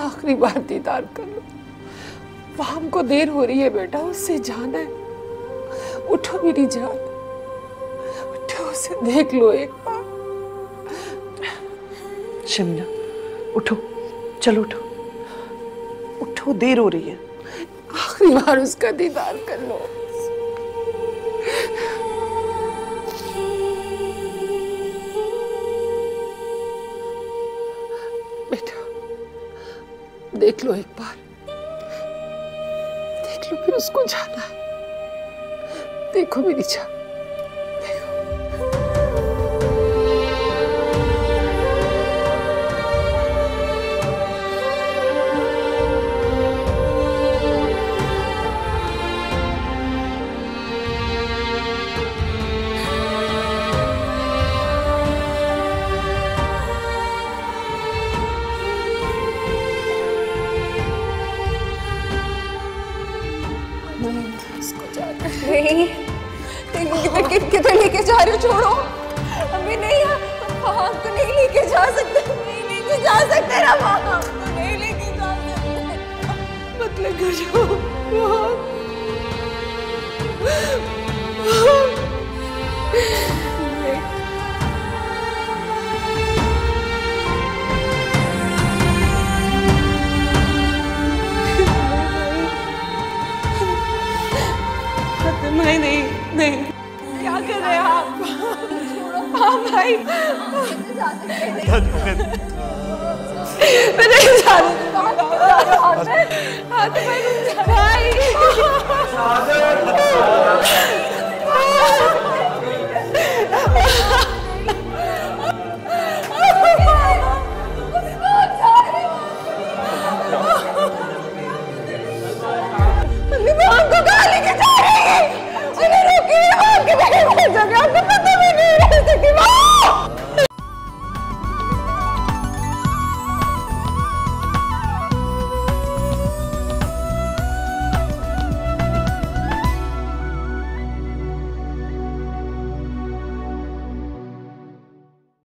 آخری بار دیدار کر لو۔ وہاں ہم کو دیر ہو رہی ہے بیٹا اس سے جانا ہے۔ اٹھو میری جان۔ اٹھو اسے دیکھ لو ایک بار۔ شملہ اٹھو۔ چلو اٹھو۔ اٹھو دیر ہو رہی ہے۔ آخری بار اس کا دیدار کر لو۔ بیٹا دیکھ لو ایک بار۔ دیکھ لو پھر اس کو جانا۔ ہے دیکھو میری جان نہیں کدھر کدھر لے کے جا رہے ہو چھوڑو ہمیں نہیں وہاں کو نہیں لے کے جا سکتے نہیں لے کے جا سکتے وہاں کو نہیں لے کے جا سکتے مطلب نہیں۔ کیا کر رہے آپ؟ ہاں بھائی۔ میں نہیں جانتی ہاتھ بھائی 你别给我 ini.